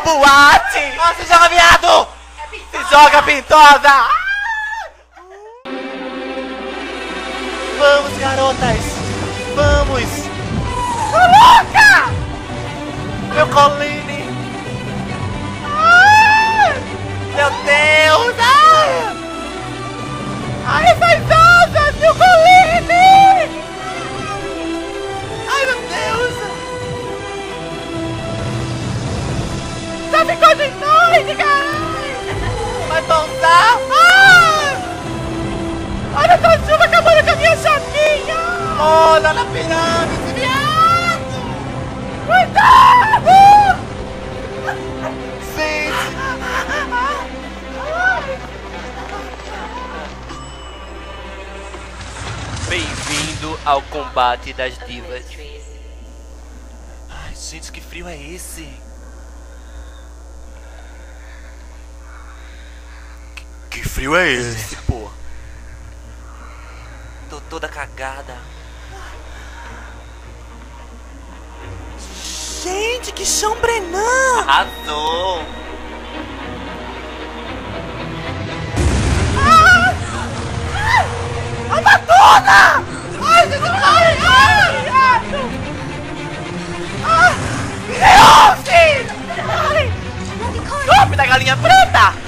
boate! Ah, se joga, viado! Se joga, pintosa! Vamos, garotas! Vamos! Tô louca! Meu Colline! Ficou de noite, caralho! Vai pousar! Ah! Olha essa chuva acabando com a minha chaminha! Olha na pirâmide, viado! Cuidado! Gente! Bem-vindo ao combate das divas. Ai, gente, que frio é esse? Que, frio é esse, pô? Tô toda cagada. Gente, que chão Brenan! Arrasou! A Madonna! Ai, Jesus, ai, ai, viado! Ah, Meu filho! Ai! Da galinha preta!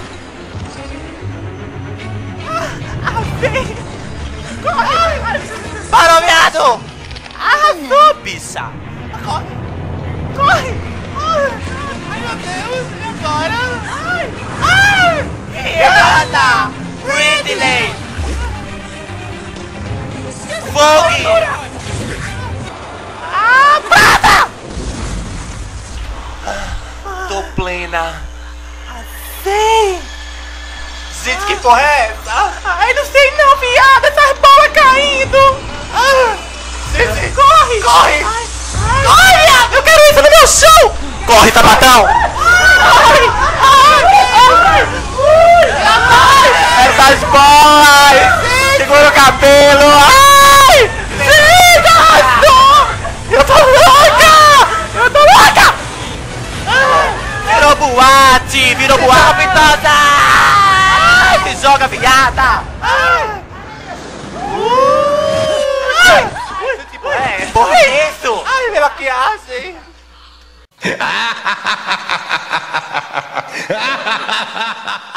Vem! Corre! Parou, viado! Arrasou, bicha! Corre! Corre! Ai, meu Deus! E agora? Ai! Ai! Rihanna! Ridley! Vogue! Ah, prata! Tô plena. Vem! Gente, que porra é essa? Ai, não sei não, viado! Essas bolas caindo! Ah, corre! Corre! Corre, viado! Eu quero isso no meu show! Corre, Tabatão! Ai! Ai! Ai! Essas bolas! Segura o cabelo! Ai! Sim, arrasou! Eu tô louca! Eu tô louca! Virou boate! Virou boate, pintosa! Joga, viada! Ai! Ai! Que porra é? Porra é isso? Ai, minha maquiagem!